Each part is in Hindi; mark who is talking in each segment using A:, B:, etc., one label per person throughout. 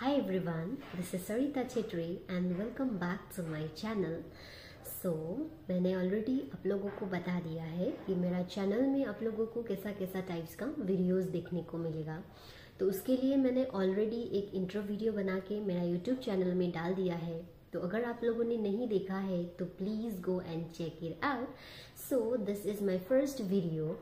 A: Hi everyone, this is Sarita Chetri and welcome back to my channel. so, मैंने ऑलरेडी आप लोगों को बता दिया है कि मेरा चैनल में आप लोगों को कैसा कैसा टाइप्स का वीडियोस देखने को मिलेगा। तो उसके लिए मैंने ऑलरेडी एक इंट्रो वीडियो बना के मेरा यूट्यूब चैनल में डाल दिया है। तो अगर आप लोगों ने नहीं देखा है तो please go and check it out so this is my first video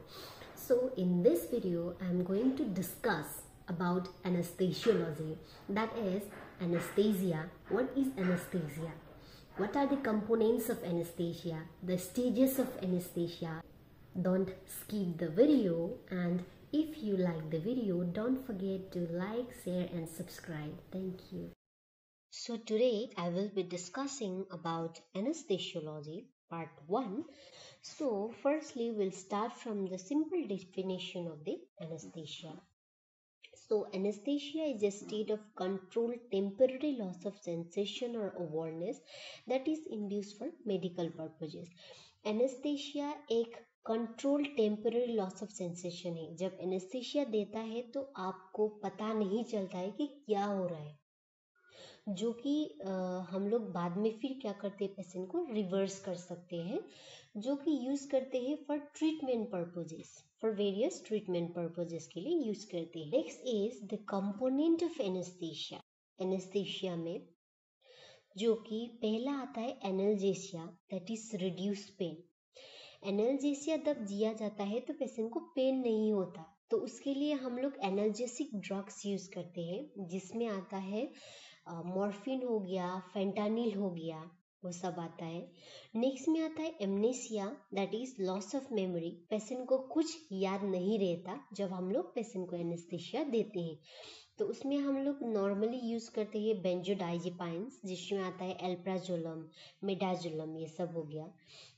A: so in this video I am going to discuss about anesthesiology. That is anesthesia. What is anesthesia? What are the components of anesthesia? The stages of anesthesia. Don't skip the video. And if you like the video don't forget to like share and subscribe. Thank you. So today i will be discussing about anesthesiology part 1 so firstly we'll start from the simple definition of the anesthesia so, anesthesia is a state of controlled temporary loss of sensation or awareness that is induced for medical purposes. Anesthesia एक control temporary loss of sensation है जब एनेस्थेशिया देता है तो आपको पता नहीं चलता है कि क्या हो रहा है जो कि हम लोग बाद में फिर क्या करते हैं पेशेंट को रिवर्स कर सकते हैं जो कि यूज़ करते हैं for treatment purposes for various treatment purposes के लिए यूज़ करते हैं। Next is the component of anaesthesia anaesthesia में जो कि पहला आता है analgesia that is reduce pain analgesia जब जिया जाता है तो पेशेंट को पेन नहीं होता। तो उसके लिए हम लोग एनर्जेसिक ड्रग्स यूज़ करते हैं, जिसमें आता है मॉर्फिन हो गया फेंटानिल हो गया वो सब आता है। नेक्स्ट में आता है amnesia that is loss of memory patient को कुछ याद नहीं रहता जब हम लोग पेशेंट को एनेस्थिशिया देते हैं। तो उसमें हम लोग नॉर्मली यूज़ करते हैं बेंजोडाइजिपाइंस जिसमें आता है एल्प्राजोलम मेडाजोलम ये सब हो गया।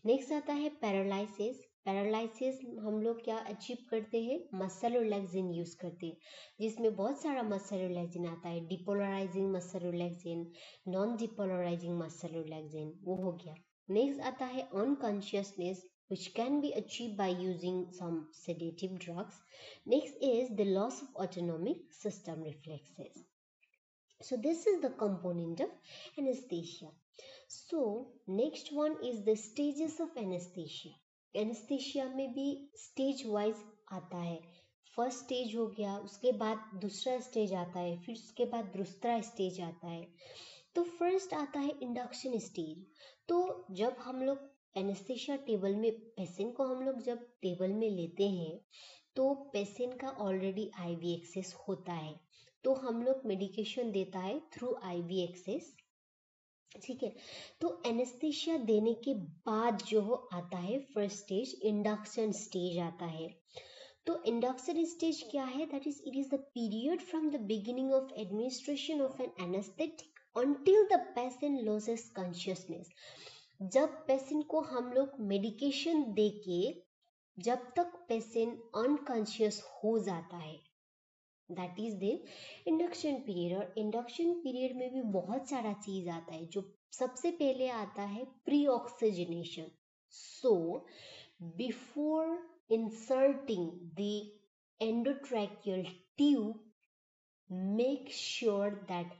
A: नेक्स्ट आता है पैरालाइसिस पैरालिसिस हम लोग क्या अचीव करते हैं? मसल रिलैक्सिन यूज़ करते हैं। जिसमें बहुत सारा मसलोलैक्सिन आता है। Depolarizing muscle relaxant non depolarizing muscle relaxant वो हो गया। नेक्स्ट आता है unconsciousness which can be achieve by using some sedative drugs next is the loss of autonomic system reflexes so this is the component of anaesthesia so next one is the stages of anaesthesia anaesthesia में भी स्टेज वाइज आता है। फ़र्स्ट स्टेज हो गया, उसके बाद दूसरा स्टेज आता है, फिर उसके बाद दूसरा स्टेज आता है। तो फ़र्स्ट आता है इंडक्शन स्टेज तो जब हम लोग एनेस्थेशिया टेबल में पेशेंट को हम लोग जब टेबल में लेते हैं तो पेशेंट का ऑलरेडी आईवी एक्सेस होता है। तो हम लोग मेडिकेशन देता है थ्रू आईवी एक्सेस ठीक है। तो एनेस्थेशिया देने के बाद जो आता है फ़र्स्ट स्टेज इंडक्शन स्टेज आता है। तो इंडक्शन स्टेज क्या है? That is it is the period from the beginning of administration of an anaesthetic until the patient loses consciousness जब पेशेंट को हम लोग मेडिकेशन दे के जब तक पेशेंट अनकॉन्शियस हो जाता है that is then induction period और इंडक्शन पीरियड में भी बहुत सारा चीज़ आता है, जो सबसे पहले आता है pre oxygenation so before inserting the endotracheal tube make sure that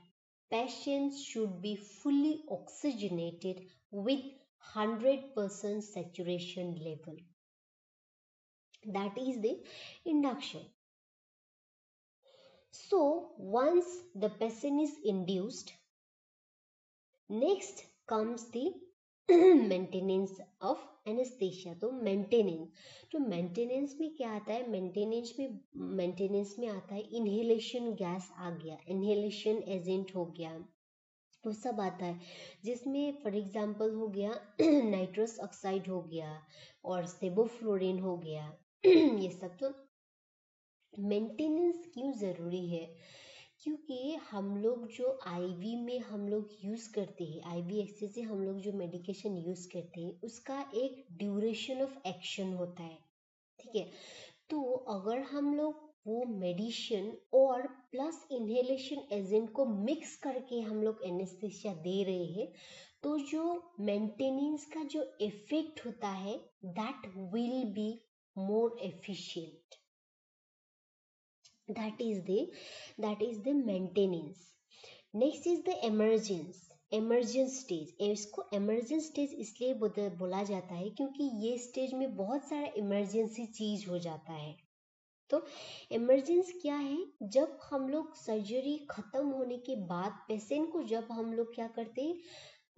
A: patient should be fully oxygenated with hundred percent saturation level that is the induction So once the patient is induced, next comes the maintenance of anaesthesia तो मेंटेनेंस तो मेंटेनेंस में क्या आता है? मेंटेनेंस में मेंटेनेंस में आता है इनहेलेशन गैस आ गया. इनहेलेशन एजेंट हो गया. वो सब आता है. जिसमें फॉर एग्जांपल हो गया नाइट्रस ऑक्साइड हो गया और सेबोफ्लोरिन हो गया. ये सब तो मेंटेनेंस क्यों ज़रूरी है? क्योंकि हम लोग जो आईवी में हम लोग यूज़ करते हैं आईवी एक्सेस से हम लोग जो मेडिकेशन यूज़ करते हैं, उसका एक ड्यूरेशन ऑफ़ एक्शन होता है, ठीक है? तो अगर हम लोग वो मेडिसिन और प्लस इनहेलेशन एजेंट को मिक्स करके हम लोग एनेस्थेशिया दे रहे हैं तो जो मेंटेनेंस का जो इफ़ेक्ट होता है that will be more efficient that is the, that is the maintenance. Next is the emergence emergence stage इसको एमरजेंस स्टेज इसलिए बोला जाता है क्योंकि ये स्टेज में बहुत सारा इमरजेंसी चीज़ हो जाता है। तो इमरजेंस क्या है? जब हम लोग सर्जरी खत्म होने के बाद पेशेंट को जब हम लोग क्या करते हैं?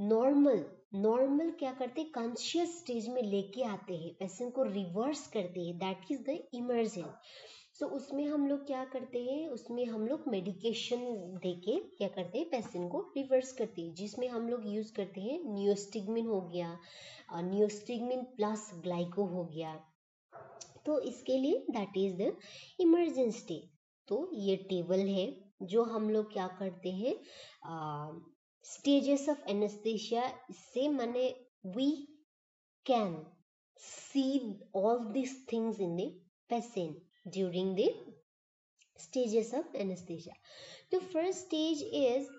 A: नॉर्मल नॉर्मल क्या करते हैं? कॉन्शियस स्टेज में लेके आते हैं। पेशेंट को रिवर्स करते हैं। That is the emergence so so, उसमें हम लोग क्या करते हैं उसमें हम लोग मेडिकेशन देके क्या करते हैं पेशेंट को रिवर्स करते हैं जिसमें हम लोग यूज़ करते हैं न्यूस्टिगमिन हो गया न्यूस्टिगमिन प्लस ग्लाइको हो गया। तो इसके लिए दैट इज़ द इमरजेंस तो ये टेबल है जो हम लोग क्या करते हैं स्टेजेस ऑफ़ एनेस्थेशिया इससे माने we can see all this things in the patient during the stages of anaesthesia तो फ़र्स्ट स्टेज इज़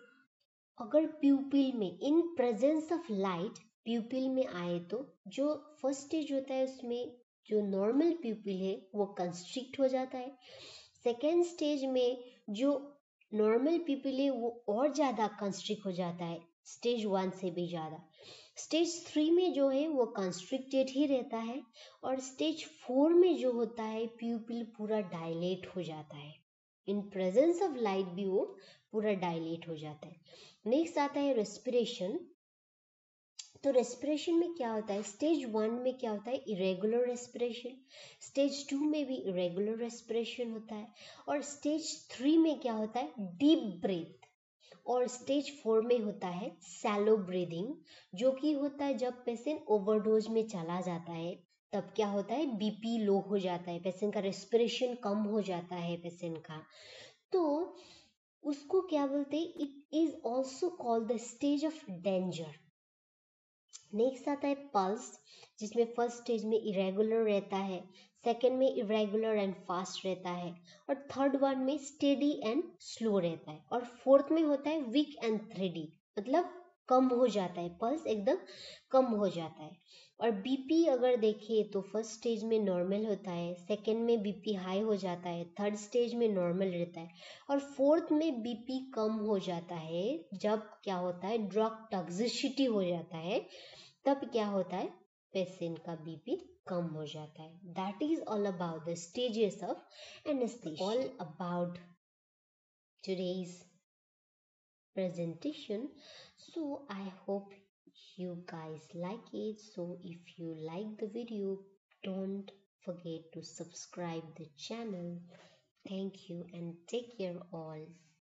A: अगर प्यूपिल में in presence of light pupil में आए तो जो फ़र्स्ट स्टेज होता है, उसमें जो नॉर्मल प्यूपिल है, वो कंस्ट्रिक्ट हो जाता है। सेकेंड स्टेज में, जो नॉर्मल पीपल है, वो और ज़्यादा कंस्ट्रिक्ट हो जाता है स्टेज वन से भी ज़्यादा। स्टेज थ्री में जो है वो कंस्ट्रिक्टेड ही रहता है और स्टेज फोर में जो होता है प्यूपिल पूरा डायलेट हो जाता है। इन प्रेजेंस ऑफ़ लाइट भी वो पूरा डायलेट हो जाता है। नेक्स्ट आता है रेस्पिरेशन तो रेस्पिरेशन में क्या होता है? स्टेज वन में क्या होता है? इरेगुलर रेस्पिरेशन स्टेज टू में भी इरेगुलर रेस्पिरेशन होता है। और स्टेज थ्री में क्या होता है? डीप ब्रीथ और स्टेज फोर में होता है सैलो ब्रीदिंग जो कि होता है जब पेशेंट ओवरडोज में चला जाता है, तब क्या होता है? बीपी लो हो जाता है पेशेंट का रेस्पिरेशन कम हो जाता है पेशेंट का। तो उसको क्या बोलते हैं? It is also called the stage of danger next आता है पल्स जिसमें फ़र्स्ट स्टेज में इरेगुलर रहता है सेकेंड में इरेगुलर एंड फास्ट रहता है, और थर्ड वन में स्टेडी एंड स्लो रहता है, और फोर्थ में होता है वीक एंड थ्रेडी मतलब कम हो जाता है पल्स एकदम कम हो जाता है। और बीपी अगर देखिए तो फ़र्स्ट स्टेज में नॉर्मल होता है सेकेंड में बीपी हाई हो जाता है थर्ड स्टेज में नॉर्मल रहता है। और फोर्थ में बीपी कम हो जाता है जब क्या होता है ड्रग टॉक्सिसिटी हो जाता है तब क्या होता है पेशेंट का बीपी कम हो जाता है। That is all about the stages of anaesthesia all about today's presentation. So i hope you guys like it. So if you like the video don't forget to subscribe the channel. Thank you and take care all